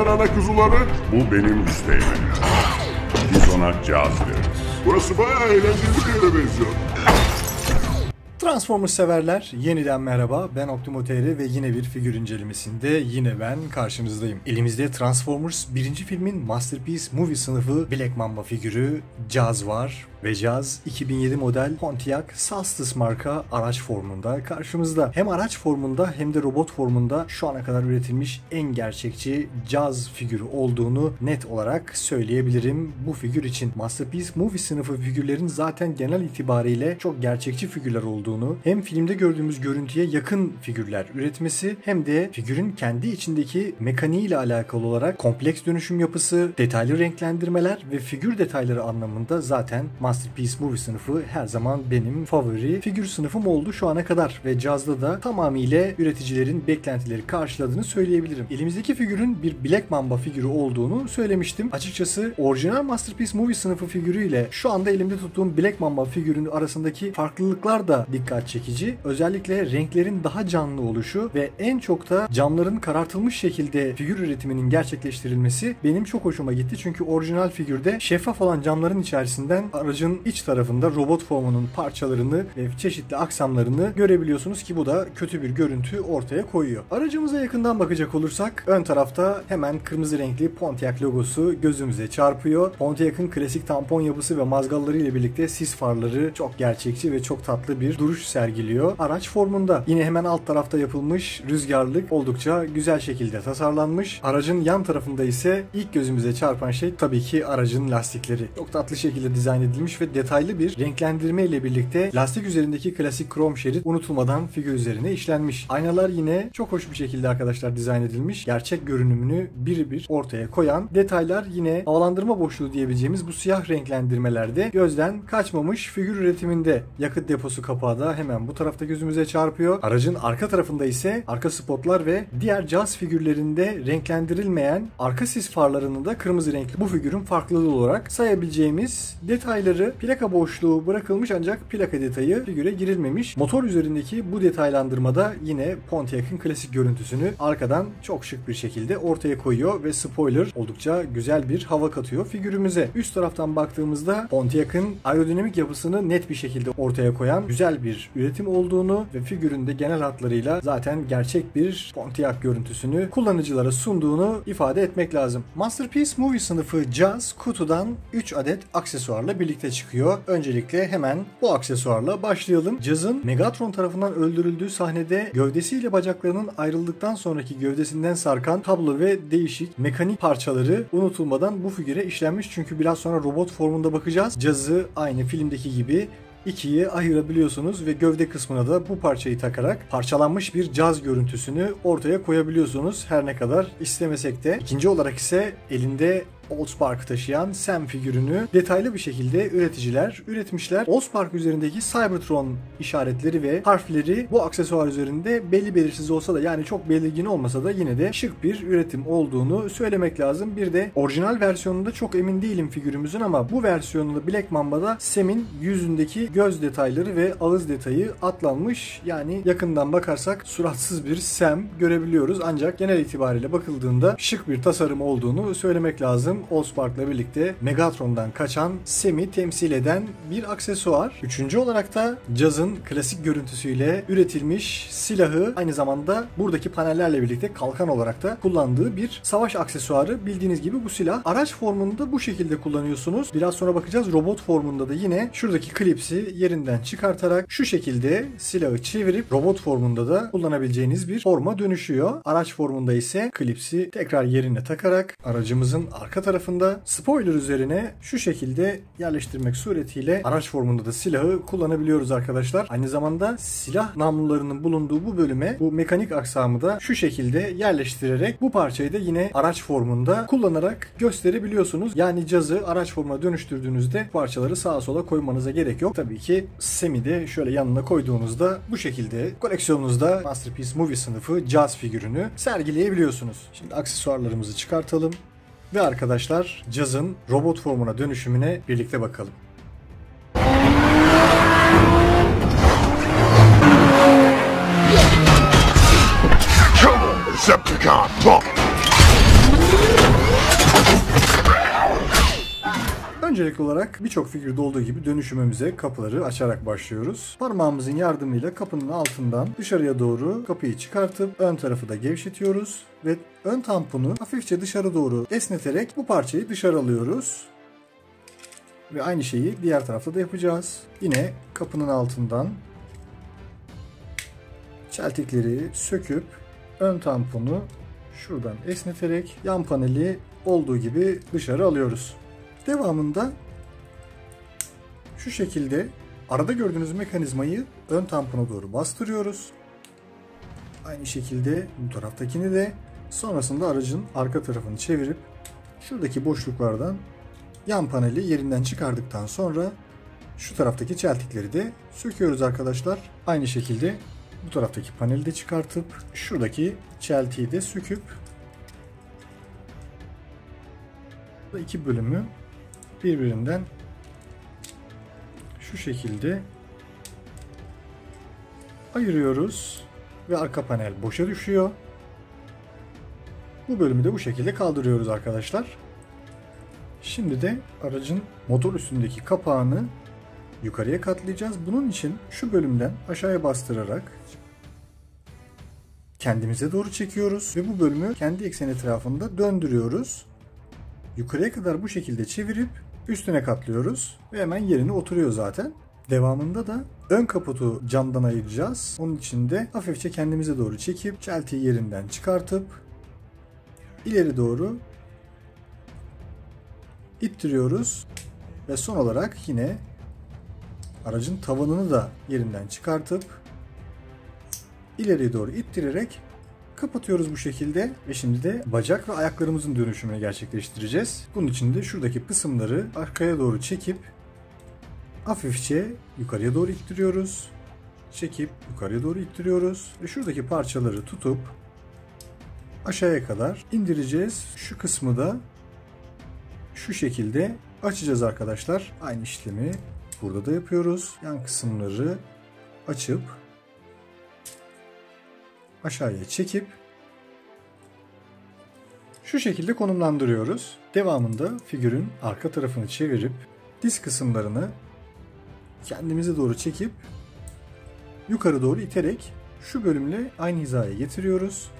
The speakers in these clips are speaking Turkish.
haber ana kuzuları? Bu benim üsteğmenim. Biz ona caz veririz. Burası bayağı eğlenceli bir yere benziyor. Transformers severler yeniden merhaba ben Optimo TR ve yine bir figür incelemesinde yine ben karşınızdayım. Elimizde Transformers birinci filmin Masterpiece Movie sınıfı Black Mamba figürü Jazz var ve Jazz 2007 model Pontiac Salstis marka araç formunda karşımızda. Hem araç formunda hem de robot formunda şu ana kadar üretilmiş en gerçekçi Jazz figürü olduğunu net olarak söyleyebilirim bu figür için. Masterpiece Movie sınıfı figürlerin zaten genel itibariyle çok gerçekçi figürler olduğunu hem filmde gördüğümüz görüntüye yakın figürler üretmesi hem de figürün kendi içindeki mekaniği ile alakalı olarak kompleks dönüşüm yapısı, detaylı renklendirmeler ve figür detayları anlamında zaten Movie sınıfı her zaman benim favori figür sınıfım oldu şu ana kadar ve Jazz'da da tamamıyla üreticilerin beklentileri karşıladığını söyleyebilirim. Elimizdeki figürün bir Black Mamba figürü olduğunu söylemiştim. Açıkçası orijinal Masterpiece Movie sınıfı figürüyle şu anda elimde tuttuğum Black Mamba figürünün arasındaki farklılıklar da dikkat çekici. Özellikle renklerin daha canlı oluşu ve en çok da camların karartılmış şekilde figür üretiminin gerçekleştirilmesi benim çok hoşuma gitti. Çünkü orijinal figürde şeffaf olan camların içerisinden aracın iç tarafında robot formunun parçalarını ve çeşitli aksamlarını görebiliyorsunuz ki bu da kötü bir görüntü ortaya koyuyor. Aracımıza yakından bakacak olursak ön tarafta hemen kırmızı renkli Pontiac logosu gözümüze çarpıyor. Pontiac'ın klasik tampon yapısı ve mazgalları ile birlikte sis farları çok gerçekçi ve çok tatlı bir duruş sergiliyor. Araç formunda yine hemen alt tarafta yapılmış rüzgarlık oldukça güzel şekilde tasarlanmış. Aracın yan tarafında ise ilk gözümüze çarpan şey tabii ki aracın lastikleri. Çok tatlı şekilde dizayn edilmiş ve detaylı bir renklendirme ile birlikte lastik üzerindeki klasik krom şerit unutulmadan figür üzerine işlenmiş. Aynalar yine çok hoş bir şekilde arkadaşlar dizayn edilmiş. Gerçek görünümünü bir bir ortaya koyan detaylar yine havalandırma boşluğu diyebileceğimiz bu siyah renklendirmelerde gözden kaçmamış figür üretiminde yakıt deposu kapağı da hemen bu tarafta gözümüze çarpıyor. Aracın arka tarafında ise arka spotlar ve diğer caz figürlerinde renklendirilmeyen arka sis farlarını da kırmızı renkli bu figürün farklılığı olarak sayabileceğimiz detayları plaka boşluğu bırakılmış ancak plaka detayı figüre girilmemiş. Motor üzerindeki bu detaylandırmada yine Pontiac'ın klasik görüntüsünü arkadan çok şık bir şekilde ortaya koyuyor ve spoiler oldukça güzel bir hava katıyor figürümüze. Üst taraftan baktığımızda Pontiac'ın aerodinamik yapısını net bir şekilde ortaya koyan güzel bir üretim olduğunu ve figürün de genel hatlarıyla zaten gerçek bir Pontiac görüntüsünü kullanıcılara sunduğunu ifade etmek lazım. Masterpiece Movie sınıfı Jazz kutudan 3 adet aksesuarla birlikte çıkıyor. Öncelikle hemen bu aksesuarla başlayalım. Jazz'ın Megatron tarafından öldürüldüğü sahnede gövdesiyle bacaklarının ayrıldıktan sonraki gövdesinden sarkan kablo ve değişik mekanik parçaları unutulmadan bu figüre işlenmiş. Çünkü biraz sonra robot formunda bakacağız. Jazz'ı aynı filmdeki gibi ikiye ayırabiliyorsunuz ve gövde kısmına da bu parçayı takarak parçalanmış bir caz görüntüsünü ortaya koyabiliyorsunuz her ne kadar istemesek de. İkinci olarak ise elinde Allspark taşıyan Sam figürünü detaylı bir şekilde üreticiler üretmişler. Allspark üzerindeki Cybertron işaretleri ve harfleri bu aksesuar üzerinde belli belirsiz olsa da yani çok belirgin olmasa da yine de şık bir üretim olduğunu söylemek lazım. Bir de orijinal versiyonunda çok emin değilim figürümüzün ama bu versiyonunda Black Mamba'da Sam'in yüzündeki göz detayları ve ağız detayı atlanmış. Yani yakından bakarsak suratsız bir Sam görebiliyoruz ancak genel itibariyle bakıldığında şık bir tasarım olduğunu söylemek lazım. Allspark'la birlikte Megatron'dan kaçan Sam'i temsil eden bir aksesuar. Üçüncü olarak da Jazz'ın klasik görüntüsüyle üretilmiş silahı aynı zamanda buradaki panellerle birlikte kalkan olarak da kullandığı bir savaş aksesuarı. Bildiğiniz gibi bu silah araç formunda bu şekilde kullanıyorsunuz. Biraz sonra bakacağız robot formunda da yine şuradaki klipsi yerinden çıkartarak şu şekilde silahı çevirip robot formunda da kullanabileceğiniz bir forma dönüşüyor. Araç formunda ise klipsi tekrar yerine takarak aracımızın arka tarafında spoiler üzerine şu şekilde yerleştirmek suretiyle araç formunda da silahı kullanabiliyoruz arkadaşlar. Aynı zamanda silah namlularının bulunduğu bu bölüme bu mekanik aksamı da şu şekilde yerleştirerek bu parçayı da yine araç formunda kullanarak gösterebiliyorsunuz. Yani cazı araç formuna dönüştürdüğünüzde parçaları sağa sola koymanıza gerek yok. Tabii ki Semi de şöyle yanına koyduğunuzda bu şekilde koleksiyonunuzda Masterpiece Movie sınıfı caz figürünü sergileyebiliyorsunuz. Şimdi aksesuarlarımızı çıkartalım. Ve arkadaşlar cazın robot formuna dönüşümüne birlikte bakalım. Decepticon, pump! Öncelikli olarak birçok figürde olduğu gibi dönüşümümüze kapıları açarak başlıyoruz. Parmağımızın yardımıyla kapının altından dışarıya doğru kapıyı çıkartıp ön tarafı da gevşetiyoruz ve ön tamponu hafifçe dışarı doğru esneterek bu parçayı dışarı alıyoruz. Ve aynı şeyi diğer tarafta da yapacağız. Yine kapının altından çeltikleri söküp ön tamponu şuradan esneterek yan paneli olduğu gibi dışarı alıyoruz. Devamında şu şekilde arada gördüğünüz mekanizmayı ön tampona doğru bastırıyoruz. Aynı şekilde bu taraftakini de sonrasında aracın arka tarafını çevirip şuradaki boşluklardan yan paneli yerinden çıkardıktan sonra şu taraftaki çeltikleri de söküyoruz arkadaşlar. Aynı şekilde bu taraftaki paneli de çıkartıp şuradaki çeltiği de söküp iki bölümü birbirinden şu şekilde ayırıyoruz ve arka panel boşa düşüyor. Bu bölümü de bu şekilde kaldırıyoruz arkadaşlar. Şimdi de aracın motor üstündeki kapağını yukarıya katlayacağız. Bunun için şu bölümden aşağıya bastırarak kendimize doğru çekiyoruz ve bu bölümü kendi eksen etrafında döndürüyoruz. Yukarıya kadar bu şekilde çevirip üstüne katlıyoruz ve hemen yerine oturuyor zaten. Devamında da ön kaputu camdan ayıracağız. Onun için de hafifçe kendimize doğru çekip çeltiyi yerinden çıkartıp ileri doğru ittiriyoruz ve son olarak yine aracın tavanını da yerinden çıkartıp ileriye doğru ittirerek kapatıyoruz bu şekilde ve şimdi de bacak ve ayaklarımızın dönüşümünü gerçekleştireceğiz. Bunun için de şuradaki kısımları arkaya doğru çekip hafifçe yukarıya doğru ittiriyoruz. Çekip yukarıya doğru ittiriyoruz ve şuradaki parçaları tutup aşağıya kadar indireceğiz. Şu kısmı da şu şekilde açacağız arkadaşlar. Aynı işlemi burada da yapıyoruz. Yan kısımları açıp aşağıya çekip şu şekilde konumlandırıyoruz. Devamında figürün arka tarafını çevirip diz kısımlarını kendimize doğru çekip yukarı doğru iterek şu bölümle aynı hizaya getiriyoruz.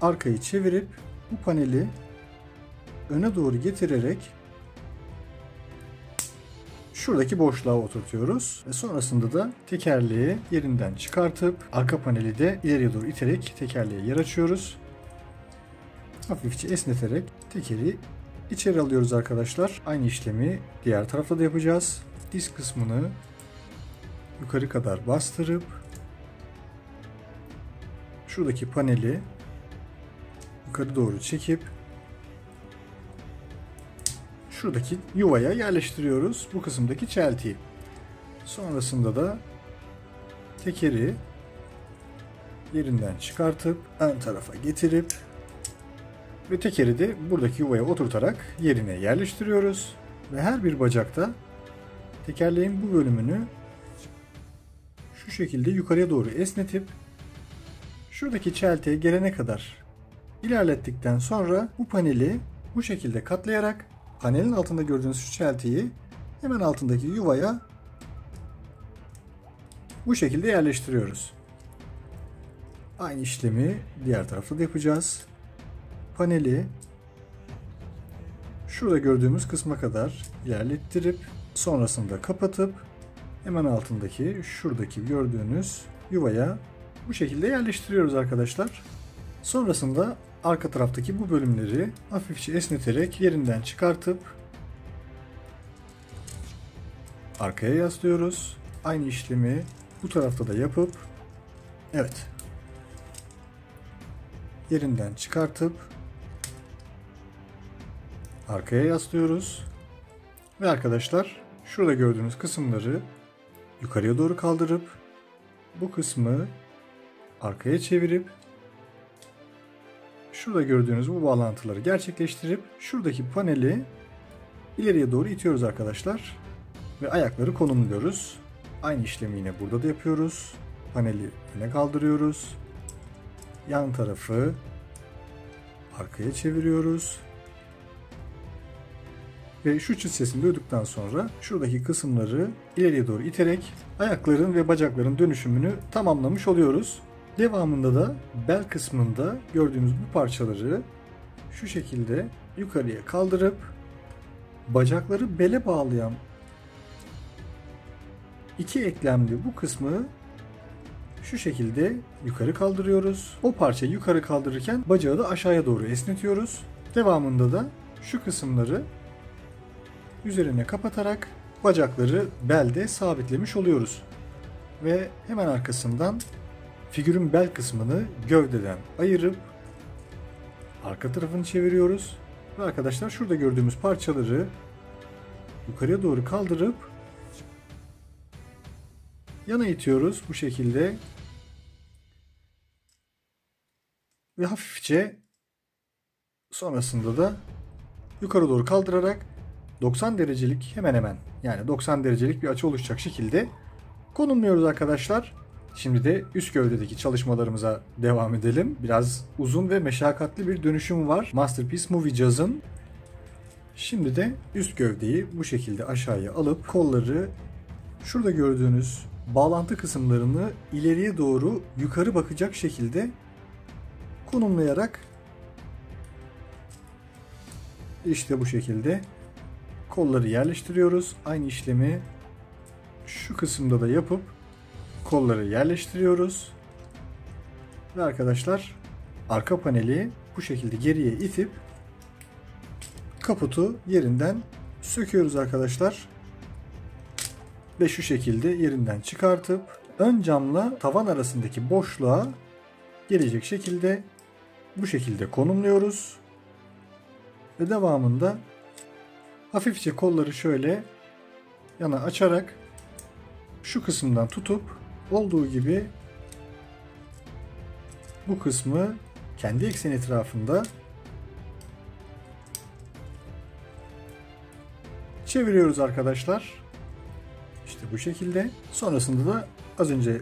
Arkayı çevirip bu paneli öne doğru getirerek şuradaki boşluğa oturtuyoruz. Ve sonrasında da tekerleği yerinden çıkartıp arka paneli de ileriye doğru iterek tekerleğe yer açıyoruz. Hafifçe esneterek tekeri içeri alıyoruz arkadaşlar. Aynı işlemi diğer tarafta da yapacağız. Diz kısmını yukarı kadar bastırıp şuradaki paneli yukarı doğru çekip şuradaki yuvaya yerleştiriyoruz bu kısımdaki çeltiyi. Sonrasında da tekeri yerinden çıkartıp ön tarafa getirip ve tekeri de buradaki yuvaya oturtarak yerine yerleştiriyoruz. Ve her bir bacakta tekerleğin bu bölümünü şu şekilde yukarıya doğru esnetip şuradaki çeltiye gelene kadar ilerlettikten sonra bu paneli bu şekilde katlayarak panelin altında gördüğünüz şu çeltiyi hemen altındaki yuvaya bu şekilde yerleştiriyoruz. Aynı işlemi diğer tarafta da yapacağız. Paneli şurada gördüğümüz kısma kadar ilerlettirip sonrasında kapatıp hemen altındaki şuradaki gördüğünüz yuvaya bu şekilde yerleştiriyoruz arkadaşlar. Sonrasında arka taraftaki bu bölümleri hafifçe esneterek yerinden çıkartıp arkaya yaslıyoruz. Aynı işlemi bu tarafta da yapıp evet yerinden çıkartıp arkaya yaslıyoruz. Ve arkadaşlar şurada gördüğünüz kısımları yukarıya doğru kaldırıp bu kısmı arkaya çevirip şurada gördüğünüz bu bağlantıları gerçekleştirip şuradaki paneli ileriye doğru itiyoruz arkadaşlar. Ve ayakları konumluyoruz. Aynı işlemi yine burada da yapıyoruz. Paneli öne kaldırıyoruz. Yan tarafı arkaya çeviriyoruz. Ve şu çıt sesini duyduktan sonra şuradaki kısımları ileriye doğru iterek ayakların ve bacakların dönüşümünü tamamlamış oluyoruz. Devamında da bel kısmında gördüğünüz bu parçaları şu şekilde yukarıya kaldırıp bacakları bele bağlayan iki eklemli bu kısmı şu şekilde yukarı kaldırıyoruz. O parçayı yukarı kaldırırken bacağı da aşağıya doğru esnetiyoruz. Devamında da şu kısımları üzerine kapatarak bacakları belde sabitlemiş oluyoruz. Ve hemen arkasından figürün bel kısmını gövdeden ayırıp arka tarafını çeviriyoruz. Ve arkadaşlar şurada gördüğümüz parçaları yukarıya doğru kaldırıp yana itiyoruz bu şekilde. Ve hafifçe sonrasında da yukarı doğru kaldırarak 90 derecelik hemen hemen yani 90 derecelik bir açı oluşacak şekilde konumluyoruz arkadaşlar. Şimdi de üst gövdedeki çalışmalarımıza devam edelim. Biraz uzun ve meşakkatli bir dönüşüm var Masterpiece Movie Jazz'ın. Şimdi de üst gövdeyi bu şekilde aşağıya alıp kolları şurada gördüğünüz bağlantı kısımlarını ileriye doğru yukarı bakacak şekilde konumlayarak işte bu şekilde kolları yerleştiriyoruz. Aynı işlemi şu kısımda da yapıp kolları yerleştiriyoruz. Ve arkadaşlar arka paneli bu şekilde geriye itip kaputu yerinden söküyoruz arkadaşlar. Ve şu şekilde yerinden çıkartıp ön camla tavan arasındaki boşluğa gelecek şekilde bu şekilde konumluyoruz. Ve devamında hafifçe kolları şöyle yana açarak şu kısımdan tutup olduğu gibi bu kısmı kendi eksen etrafında çeviriyoruz arkadaşlar. İşte bu şekilde. Sonrasında da az önce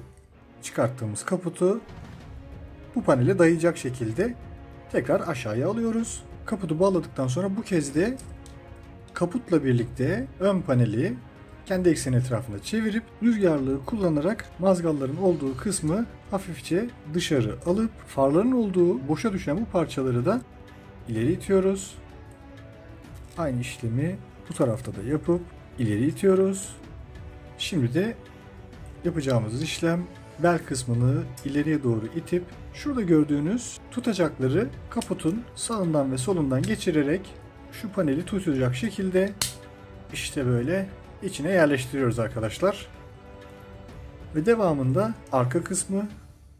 çıkarttığımız kaputu bu panele dayayacak şekilde tekrar aşağıya alıyoruz. Kaputu bağladıktan sonra bu kez de kaputla birlikte ön paneli kendi ekseni etrafında çevirip rüzgarlığı kullanarak mazgalların olduğu kısmı hafifçe dışarı alıp farların olduğu boşa düşen bu parçaları da ileri itiyoruz. Aynı işlemi bu tarafta da yapıp ileri itiyoruz. Şimdi de yapacağımız işlem bel kısmını ileriye doğru itip şurada gördüğünüz tutacakları kaputun sağından ve solundan geçirerek şu paneli tutacak şekilde işte böyle içine yerleştiriyoruz arkadaşlar. Ve devamında arka kısmı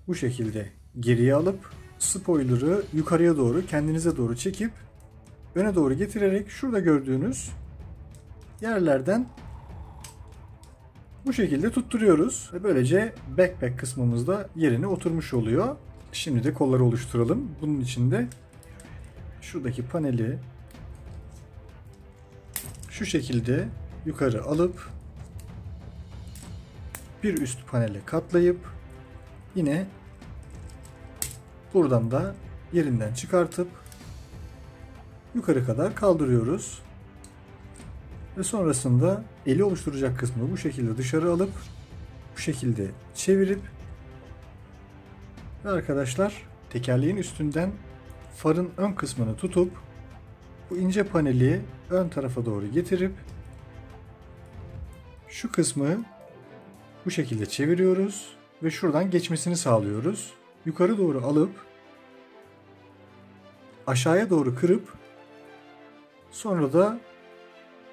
bu şekilde geriye alıp spoiler'ı yukarıya doğru kendinize doğru çekip öne doğru getirerek şurada gördüğünüz yerlerden bu şekilde tutturuyoruz ve böylece backpack kısmımızda yerine oturmuş oluyor. Şimdi de kolları oluşturalım. Bunun için de şuradaki paneli şu şekilde yukarı alıp bir üst panele katlayıp yine buradan da yerinden çıkartıp yukarı kadar kaldırıyoruz. Ve sonrasında eli oluşturacak kısmı bu şekilde dışarı alıp bu şekilde çevirip ve arkadaşlar tekerleğin üstünden farın ön kısmını tutup bu ince paneli ön tarafa doğru getirip şu kısmı bu şekilde çeviriyoruz ve şuradan geçmesini sağlıyoruz. Yukarı doğru alıp aşağıya doğru kırıp sonra da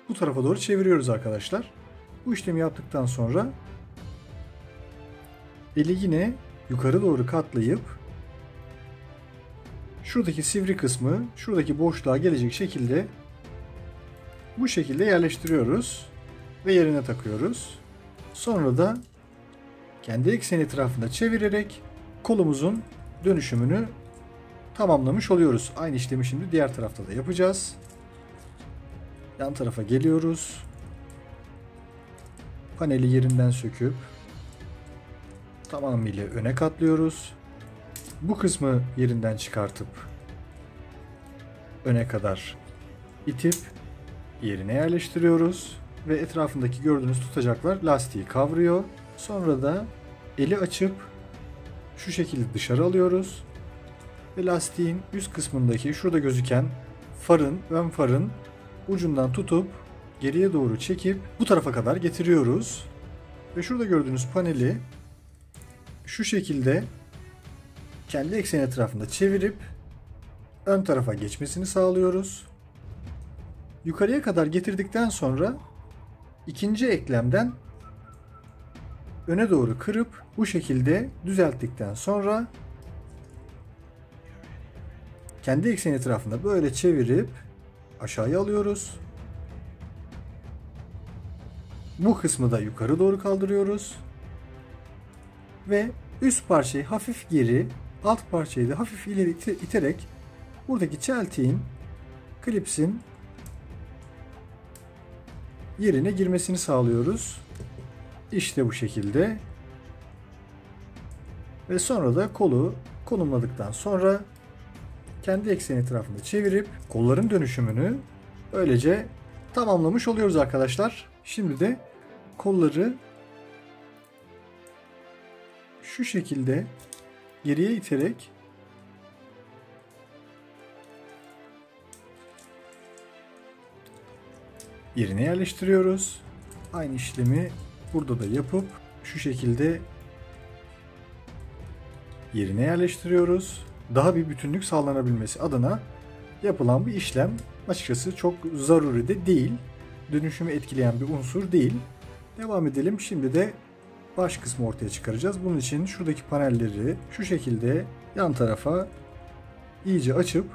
bu tarafa doğru çeviriyoruz arkadaşlar. Bu işlemi yaptıktan sonra eli yine yukarı doğru katlayıp şuradaki sivri kısmı şuradaki boşluğa gelecek şekilde bu şekilde yerleştiriyoruz ve yerine takıyoruz. Sonra da kendi ekseni etrafında çevirerek kolumuzun dönüşümünü tamamlamış oluyoruz. Aynı işlemi şimdi diğer tarafta da yapacağız. Yan tarafa geliyoruz. Paneli yerinden söküp tamamıyla öne katlıyoruz. Bu kısmı yerinden çıkartıp öne kadar itip yerine yerleştiriyoruz ve etrafındaki gördüğünüz tutacaklar lastiği kavruyor. Sonra da eli açıp şu şekilde dışarı alıyoruz ve lastiğin üst kısmındaki şurada gözüken farın, ön farın ucundan tutup geriye doğru çekip bu tarafa kadar getiriyoruz. Ve şurada gördüğünüz paneli şu şekilde kendi ekseni etrafında çevirip ön tarafa geçmesini sağlıyoruz. Yukarıya kadar getirdikten sonra ikinci eklemden öne doğru kırıp bu şekilde düzelttikten sonra kendi ekseni etrafında böyle çevirip aşağıya alıyoruz. Bu kısmı da yukarı doğru kaldırıyoruz. Ve üst parçayı hafif geri, alt parçayı da hafif ileri iterek buradaki çeltiğin, klipsin yerine girmesini sağlıyoruz. İşte bu şekilde. Ve sonra da kolu konumladıktan sonra kendi ekseni etrafında çevirip kolların dönüşümünü böylece tamamlamış oluyoruz arkadaşlar. Şimdi de kolları şu şekilde geriye iterek yerine yerleştiriyoruz. Aynı işlemi burada da yapıp şu şekilde yerine yerleştiriyoruz. Daha bir bütünlük sağlanabilmesi adına yapılan bir işlem açıkçası çok zaruri de değil. Dönüşümü etkileyen bir unsur değil. Devam edelim. Şimdi de baş kısmı ortaya çıkaracağız. Bunun için şuradaki panelleri şu şekilde yan tarafa iyice açıp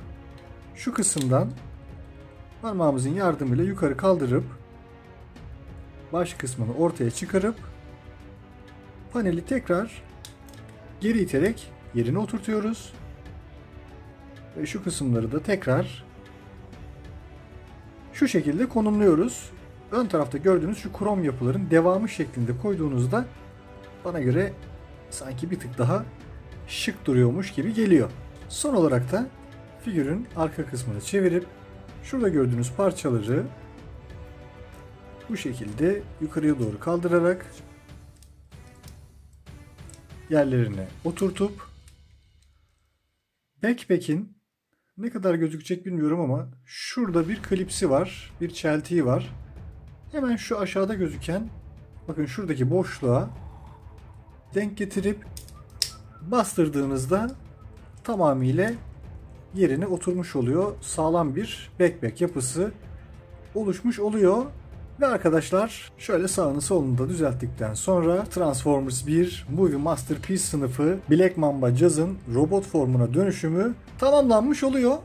şu kısımdan parmağımızın yardımıyla yukarı kaldırıp baş kısmını ortaya çıkarıp paneli tekrar geri iterek yerine oturtuyoruz. Ve şu kısımları da tekrar şu şekilde konumluyoruz. Ön tarafta gördüğünüz şu krom yapıların devamı şeklinde koyduğunuzda bana göre sanki bir tık daha şık duruyormuş gibi geliyor. Son olarak da figürün arka kısmını çevirip şurada gördüğünüz parçaları bu şekilde yukarıya doğru kaldırarak yerlerine oturtup backpack'in ne kadar gözükecek bilmiyorum ama şurada bir klipsi var, bir çeltiği var. Hemen şu aşağıda gözüken bakın şuradaki boşluğa denk getirip bastırdığınızda tamamıyla yerine oturmuş oluyor. Sağlam bir backpack yapısı oluşmuş oluyor. Ve arkadaşlar şöyle sağını solunu da düzelttikten sonra Transformers 1 Movie Masterpiece sınıfı Black Mamba Jazz'ın robot formuna dönüşümü tamamlanmış oluyor.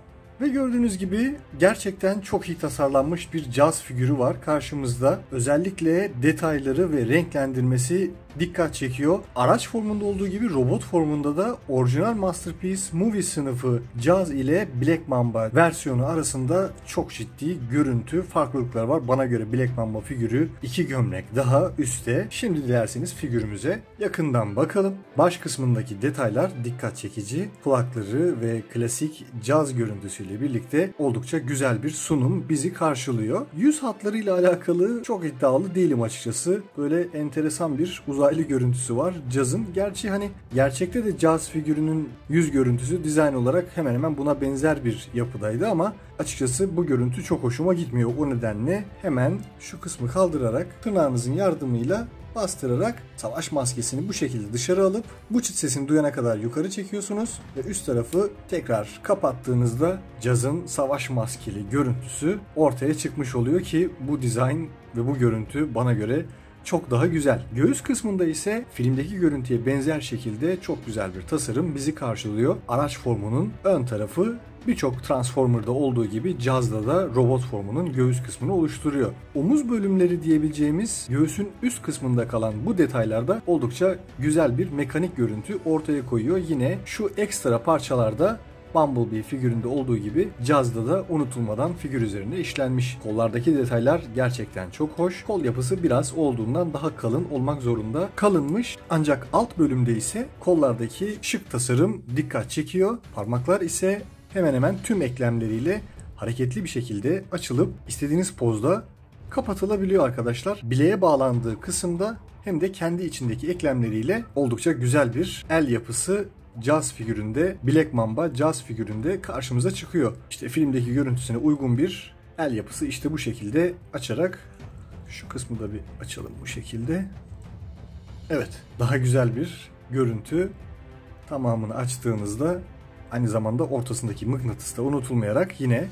Ve gördüğünüz gibi gerçekten çok iyi tasarlanmış bir caz figürü var karşımızda. Özellikle detayları ve renklendirmesi dikkat çekiyor. Araç formunda olduğu gibi robot formunda da orijinal Masterpiece Movie sınıfı Jazz ile Black Mamba versiyonu arasında çok ciddi görüntü farklılıklar var. Bana göre Black Mamba figürü iki gömlek daha üstte. Şimdi dilerseniz figürümüze yakından bakalım. Baş kısmındaki detaylar dikkat çekici. Kulakları ve klasik caz görüntüsüyle birlikte oldukça güzel bir sunum bizi karşılıyor. Yüz hatlarıyla alakalı çok iddialı değilim açıkçası. Böyle enteresan bir uzay uzaylı görüntüsü var cazın. Gerçi hani gerçekte de caz figürünün yüz görüntüsü dizayn olarak hemen hemen buna benzer bir yapıdaydı ama açıkçası bu görüntü çok hoşuma gitmiyor. O nedenle hemen şu kısmı kaldırarak tırnağınızın yardımıyla bastırarak savaş maskesini bu şekilde dışarı alıp bu çıt sesini duyana kadar yukarı çekiyorsunuz ve üst tarafı tekrar kapattığınızda cazın savaş maskeli görüntüsü ortaya çıkmış oluyor ki bu dizayn ve bu görüntü bana göre çok daha güzel. Göğüs kısmında ise filmdeki görüntüye benzer şekilde çok güzel bir tasarım bizi karşılıyor. Araç formunun ön tarafı birçok Transformer'da olduğu gibi Jazz'da da robot formunun göğüs kısmını oluşturuyor. Omuz bölümleri diyebileceğimiz göğsün üst kısmında kalan bu detaylarda oldukça güzel bir mekanik görüntü ortaya koyuyor. Yine şu ekstra parçalarda Bumblebee figüründe olduğu gibi Jazz'da da unutulmadan figür üzerine işlenmiş. Kollardaki detaylar gerçekten çok hoş. Kol yapısı biraz olduğundan daha kalın olmak zorunda kalınmış. Ancak alt bölümde ise kollardaki şık tasarım dikkat çekiyor. Parmaklar ise hemen hemen tüm eklemleriyle hareketli bir şekilde açılıp istediğiniz pozda kapatılabiliyor arkadaşlar. Bileğe bağlandığı kısımda hem de kendi içindeki eklemleriyle oldukça güzel bir el yapısı Jazz figüründe, Black Mamba Jazz figüründe karşımıza çıkıyor. İşte filmdeki görüntüsüne uygun bir el yapısı işte bu şekilde açarak şu kısmı da bir açalım bu şekilde. Evet, daha güzel bir görüntü. Tamamını açtığınızda aynı zamanda ortasındaki mıknatıs da unutulmayarak yine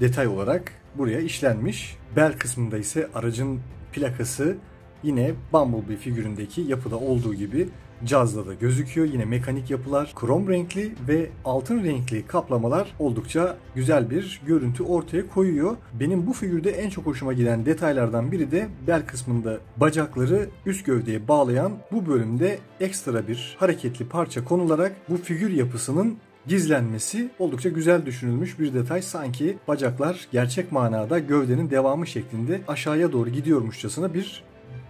detay olarak buraya işlenmiş. Bel kısmında ise aracın plakası yine Bumblebee figüründeki yapıda olduğu gibi Jazz'da da gözüküyor. Yine mekanik yapılar, krom renkli ve altın renkli kaplamalar oldukça güzel bir görüntü ortaya koyuyor. Benim bu figürde en çok hoşuma giden detaylardan biri de bel kısmında bacakları üst gövdeye bağlayan bu bölümde ekstra bir hareketli parça konularak bu figür yapısının gizlenmesi oldukça güzel düşünülmüş bir detay. Sanki bacaklar gerçek manada gövdenin devamı şeklinde aşağıya doğru gidiyormuşçasına bir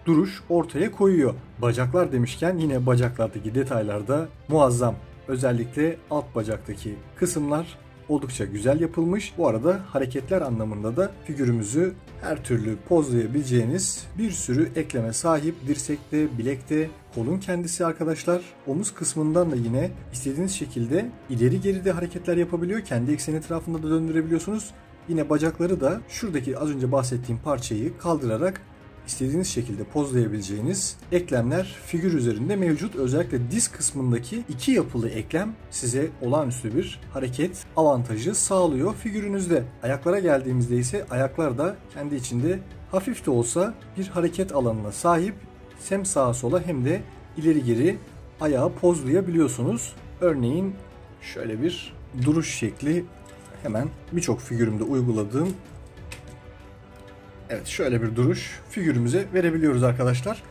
duruş ortaya koyuyor. Bacaklar demişken yine bacaklardaki detaylarda muazzam. Özellikle alt bacaktaki kısımlar oldukça güzel yapılmış. Bu arada hareketler anlamında da figürümüzü her türlü pozlayabileceğiniz bir sürü ekleme sahip. Dirsekte, bilekte, kolun kendisi arkadaşlar. Omuz kısmından da yine istediğiniz şekilde ileri geri de hareketler yapabiliyor. Kendi ekseni etrafında da döndürebiliyorsunuz. Yine bacakları da şuradaki az önce bahsettiğim parçayı kaldırarak istediğiniz şekilde pozlayabileceğiniz eklemler figür üzerinde mevcut. Özellikle diz kısmındaki iki yapılı eklem size olağanüstü bir hareket avantajı sağlıyor figürünüzde. Ayaklara geldiğimizde ise ayaklar da kendi içinde hafif de olsa bir hareket alanına sahip. Hem sağa sola hem de ileri geri ayağı pozlayabiliyorsunuz. Örneğin şöyle bir duruş şekli hemen birçok figürümde uyguladığım Evet şöyle bir duruş figürümüze verebiliyoruz arkadaşlar.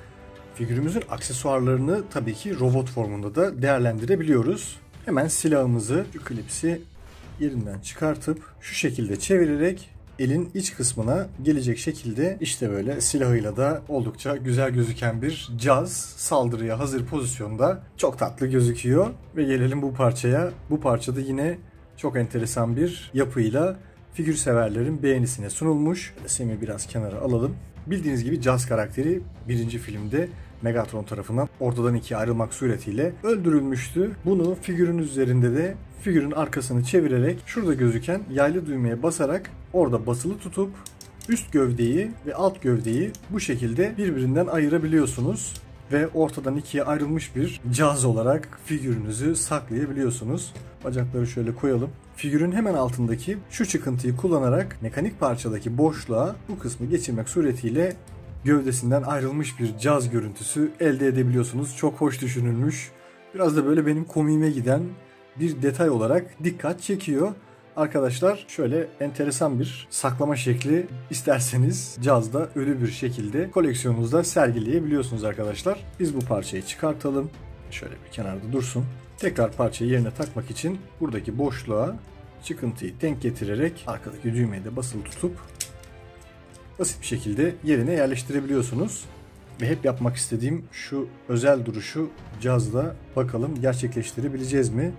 Figürümüzün aksesuarlarını tabii ki robot formunda da değerlendirebiliyoruz. Hemen silahımızı, şu klipsi yerinden çıkartıp şu şekilde çevirerek elin iç kısmına gelecek şekilde işte böyle silahıyla da oldukça güzel gözüken bir caz saldırıya hazır pozisyonda çok tatlı gözüküyor. Ve gelelim bu parçaya. Bu parçada yine çok enteresan bir yapıyla figür severlerin beğenisine sunulmuş. Sem'i biraz kenara alalım. Bildiğiniz gibi Jazz karakteri birinci filmde Megatron tarafından ortadan ikiye ayrılmak suretiyle öldürülmüştü. Bunu figürün üzerinde de figürün arkasını çevirerek şurada gözüken yaylı düğmeye basarak orada basılı tutup üst gövdeyi ve alt gövdeyi bu şekilde birbirinden ayırabiliyorsunuz ve ortadan ikiye ayrılmış bir caz olarak figürünüzü saklayabiliyorsunuz. Bacakları şöyle koyalım. Figürün hemen altındaki şu çıkıntıyı kullanarak mekanik parçadaki boşluğa bu kısmı geçirmek suretiyle gövdesinden ayrılmış bir caz görüntüsü elde edebiliyorsunuz. Çok hoş düşünülmüş. Biraz da böyle benim komiğime giden bir detay olarak dikkat çekiyor. Arkadaşlar şöyle enteresan bir saklama şekli isterseniz cazda ölü bir şekilde koleksiyonunuzda sergileyebiliyorsunuz arkadaşlar. Biz bu parçayı çıkartalım. Şöyle bir kenarda dursun. Tekrar parçayı yerine takmak için buradaki boşluğa çıkıntıyı denk getirerek arkadaki düğmeye de basılı tutup basit bir şekilde yerine yerleştirebiliyorsunuz. Ve hep yapmak istediğim şu özel duruşu cazda bakalım gerçekleştirebileceğiz mi?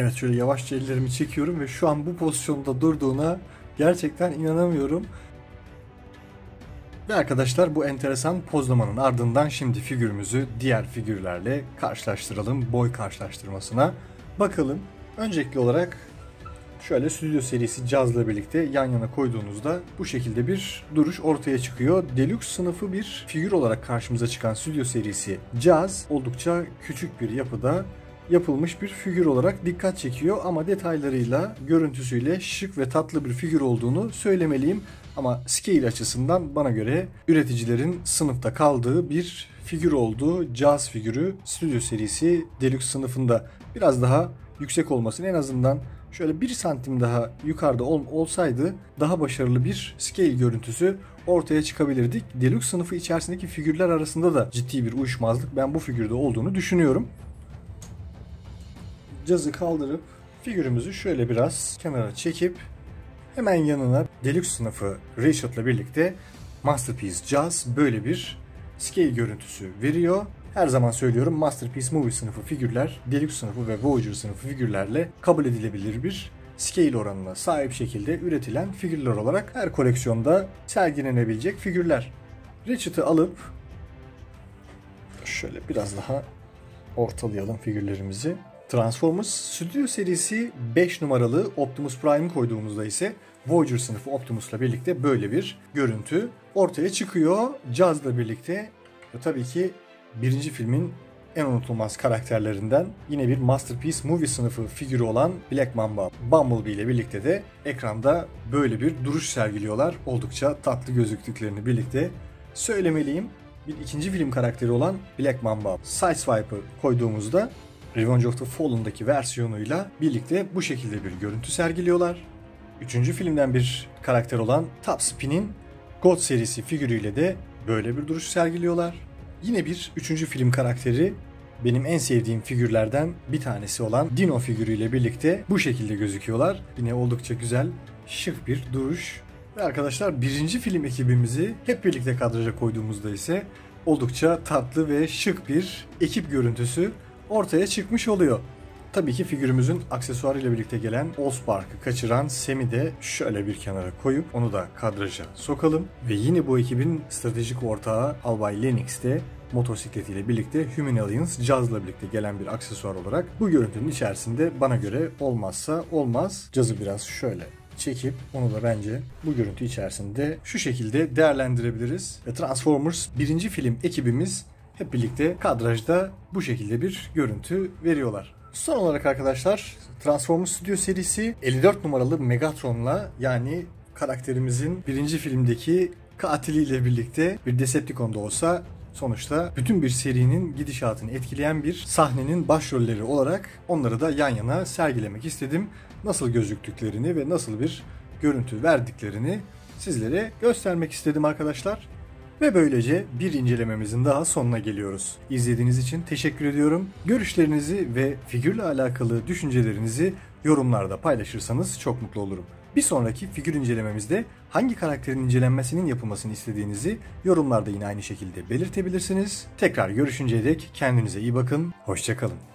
Evet şöyle yavaşça ellerimi çekiyorum ve şu an bu pozisyonda durduğuna gerçekten inanamıyorum. Ve arkadaşlar bu enteresan pozlamanın ardından şimdi figürümüzü diğer figürlerle karşılaştıralım. Boy karşılaştırmasına bakalım. Öncelikli olarak şöyle stüdyo serisi Jazz'la birlikte yan yana koyduğunuzda bu şekilde bir duruş ortaya çıkıyor. Deluxe sınıfı bir figür olarak karşımıza çıkan stüdyo serisi Jazz oldukça küçük bir yapıda yapılmış bir figür olarak dikkat çekiyor ama detaylarıyla, görüntüsüyle şık ve tatlı bir figür olduğunu söylemeliyim. Ama scale açısından bana göre üreticilerin sınıfta kaldığı bir figür olduğu Jazz figürü Studio serisi Deluxe sınıfında biraz daha yüksek olmasını en azından şöyle bir santim daha yukarıda ol, olsaydı daha başarılı bir scale görüntüsü ortaya çıkabilirdik. Deluxe sınıfı içerisindeki figürler arasında da ciddi bir uyuşmazlık ben bu figürde olduğunu düşünüyorum cazı kaldırıp figürümüzü şöyle biraz kenara çekip hemen yanına Deluxe sınıfı Ratchet'la birlikte Masterpiece Jazz böyle bir scale görüntüsü veriyor. Her zaman söylüyorum Masterpiece Movie sınıfı figürler, Deluxe sınıfı ve Voyager sınıfı figürlerle kabul edilebilir bir scale oranına sahip şekilde üretilen figürler olarak her koleksiyonda sergilenebilecek figürler. Ratchet'ı alıp şöyle biraz daha ortalayalım figürlerimizi. Transformers Studio serisi 5 numaralı Optimus Prime'ı koyduğumuzda ise Voyager sınıfı Optimus'la birlikte böyle bir görüntü ortaya çıkıyor. Jazz'la birlikte ve tabii ki birinci filmin en unutulmaz karakterlerinden yine bir Masterpiece Movie sınıfı figürü olan Black Mamba Bumblebee ile birlikte de ekranda böyle bir duruş sergiliyorlar. Oldukça tatlı gözüktüklerini birlikte söylemeliyim. Bir ikinci film karakteri olan Black Mamba Sideswipe'ı koyduğumuzda Revenge of the Fallen'daki versiyonuyla birlikte bu şekilde bir görüntü sergiliyorlar. Üçüncü filmden bir karakter olan Top Spin'in God serisi figürüyle de böyle bir duruş sergiliyorlar. Yine bir üçüncü film karakteri benim en sevdiğim figürlerden bir tanesi olan Dino figürüyle birlikte bu şekilde gözüküyorlar. Yine oldukça güzel, şık bir duruş. Ve arkadaşlar birinci film ekibimizi hep birlikte kadraja koyduğumuzda ise oldukça tatlı ve şık bir ekip görüntüsü ortaya çıkmış oluyor. Tabii ki figürümüzün aksesuarıyla birlikte gelen Allspark'ı kaçıran Sem'i de şöyle bir kenara koyup onu da kadraja sokalım. Ve yine bu ekibin stratejik ortağı Albay Lennox de motosikletiyle birlikte Human Alliance Jazz'la birlikte gelen bir aksesuar olarak bu görüntünün içerisinde bana göre olmazsa olmaz. Jazz'ı biraz şöyle çekip onu da bence bu görüntü içerisinde şu şekilde değerlendirebiliriz. Transformers birinci film ekibimiz hep birlikte kadrajda bu şekilde bir görüntü veriyorlar. Son olarak arkadaşlar Transformers Studio serisi 54 numaralı Megatron'la yani karakterimizin birinci filmdeki katiliyle birlikte bir Decepticon da olsa sonuçta bütün bir serinin gidişatını etkileyen bir sahnenin başrolleri olarak onları da yan yana sergilemek istedim. Nasıl gözüktüklerini ve nasıl bir görüntü verdiklerini sizlere göstermek istedim arkadaşlar. Ve böylece bir incelememizin daha sonuna geliyoruz. İzlediğiniz için teşekkür ediyorum. Görüşlerinizi ve figürle alakalı düşüncelerinizi yorumlarda paylaşırsanız çok mutlu olurum. Bir sonraki figür incelememizde hangi karakterin incelenmesinin yapılmasını istediğinizi yorumlarda yine aynı şekilde belirtebilirsiniz. Tekrar görüşünceye dek kendinize iyi bakın, hoşçakalın.